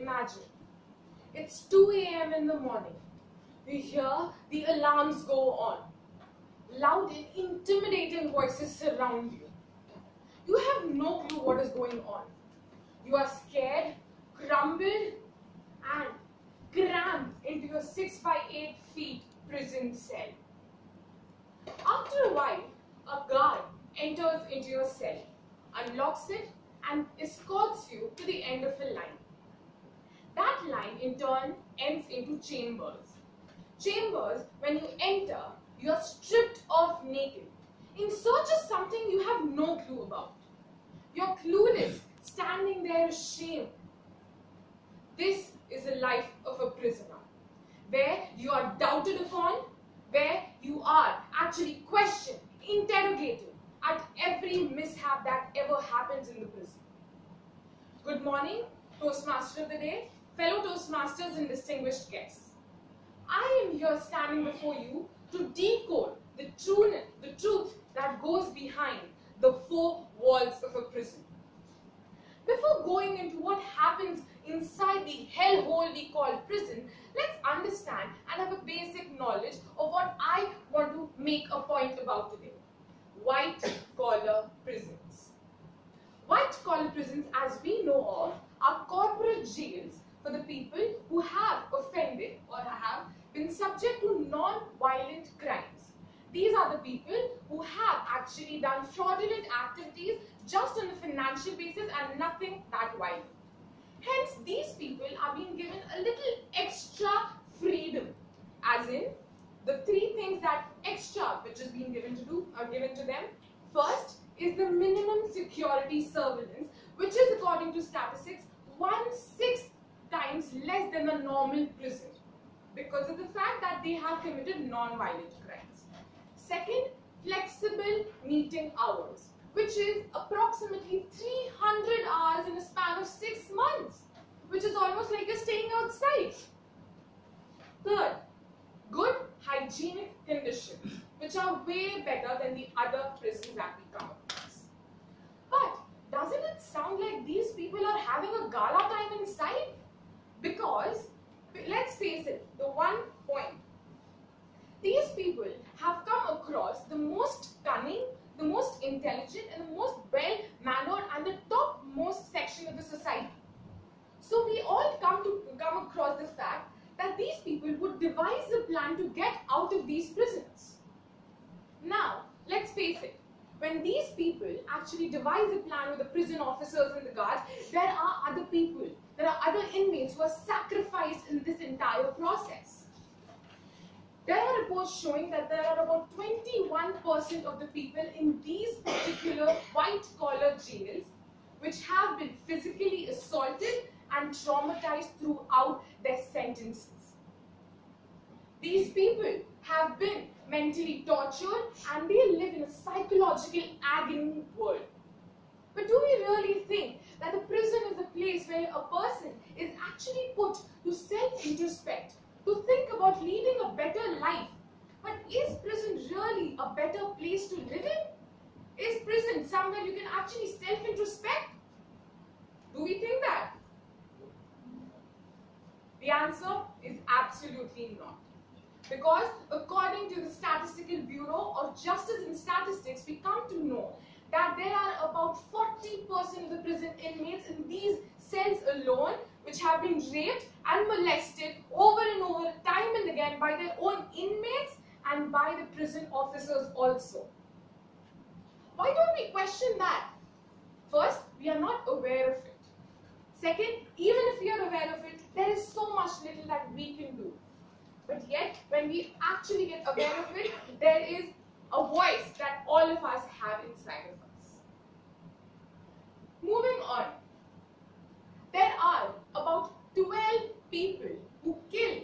Imagine. It's 2 a.m. in the morning. You hear the alarms go on. Loud and intimidating voices surround you. You have no clue what is going on. You are scared, crumbled, and crammed into your 6 by 8 feet prison cell. After a while, a guard enters into your cell, unlocks it, and escorts you to the end of a line. That line in turn ends into chambers. Chambers, when you enter, you are stripped off naked, in search of something you have no clue about. You're clueless, standing there ashamed. This is the life of a prisoner, where you are doubted upon, where you are actually questioned, interrogated at every mishap that ever happens in the prison. Good morning, Toastmaster of the Day, fellow Toastmasters and distinguished guests. I am here standing before you to decode the truth, the truth that goes behind the four walls of a prison. Before going into what happens inside the hellhole we call prison, let's understand and have a basic knowledge of what I want to make a point about today. White collar prisons. White collar prisons, as we know of, are corporate jails for the people who have offended or have been subject to non-violent crimes. These are the people who have actually done fraudulent activities just on a financial basis and nothing that violent. Hence, these people are being given a little extra freedom, as in the three things that extra which is being given to do are given to them. First is the minimum security surveillance, which is according to statistics one sixth times less than the normal prison because of the fact that they have committed non-violent crimes. Second, flexible meeting hours, which is approximately 300 hours in a span of six months, which is almost like you're staying outside. Third, good hygienic conditions, which are way better than the other prisons that we come across. But doesn't it sound like these people are having a gala time inside? Because, let's face it, the one point, these people have come across the most cunning, the most intelligent, and the most well-mannered and the topmost section of the society. So we all come to come across the fact that these people would devise a plan to get out of these prisons. Now, let's face it, when these people actually devise a plan with the prison officers and the guards, there are other people, inmates who are sacrificed in this entire process. There are reports showing that there are about 21% of the people in these particular white collar jails which have been physically assaulted and traumatized throughout their sentences. These people have been mentally tortured and they live in a psychological agony world. But do we really think that a prison is a place where a person is actually put to self-introspect, to think about leading a better life? But is prison really a better place to live in? Is prison somewhere you can actually self-introspect? Do we think that? The answer is absolutely not. Because according to the Statistical Bureau of Justice and Statistics, we come to know that there are about 40% of the prison inmates in these cells alone which have been raped and molested over and over, time and again by their own inmates and by the prison officers also. Why don't we question that? First, we are not aware of it. Second, even if we are aware of it, there is so much little that we can do. But yet, when we actually get aware of it, there is a voice that all of us have inside of us. Moving on, there are about 12 people who kill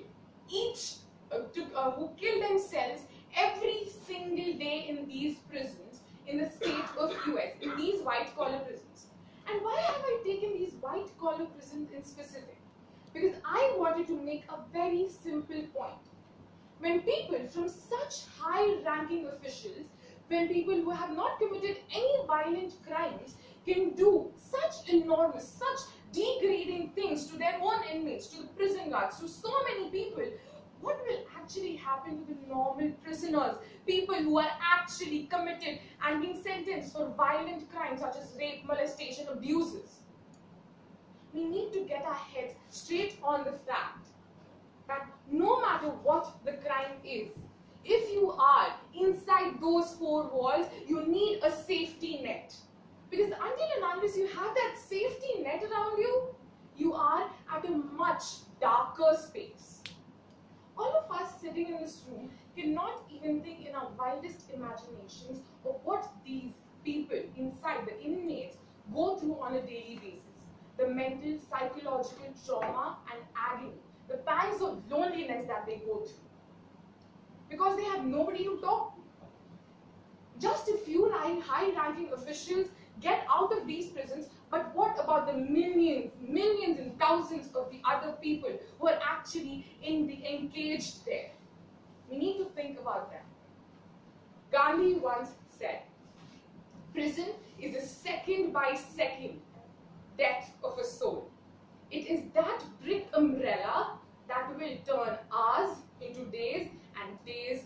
each, uh, to, uh, who kill themselves every single day in these prisons in the state of US, in these white collar prisons. And why have I taken these white collar prisons in specific? Because I wanted to make a very simple point. When people from such high ranking officials, when people who have not committed any violent crimes can do such enormous, such degrading things to their own inmates, to the prison guards, to so many people, what will actually happen to the normal prisoners, people who are actually committed and being sentenced for violent crimes such as rape, molestation, abuses? We need to get our heads straight on the fact that no matter what the crime is, if you are inside those four walls, you need a safety net. Because until and unless you have that safety net around you, you are at a much darker space. All of us sitting in this room cannot even think in our wildest imaginations of what these people inside, the inmates, go through on a daily basis. The mental, psychological trauma and agony, the pangs of loneliness that they go through. Because they have nobody to talk to. Just a few high-ranking officials get out of these prisons, but what about the millions, millions and thousands of the other people who are actually in the, engaged there? We need to think about them. Gandhi once said, prison is a second by second death of a soul. It is that brick umbrella that will turn hours into days and days